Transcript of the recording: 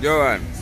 Johan.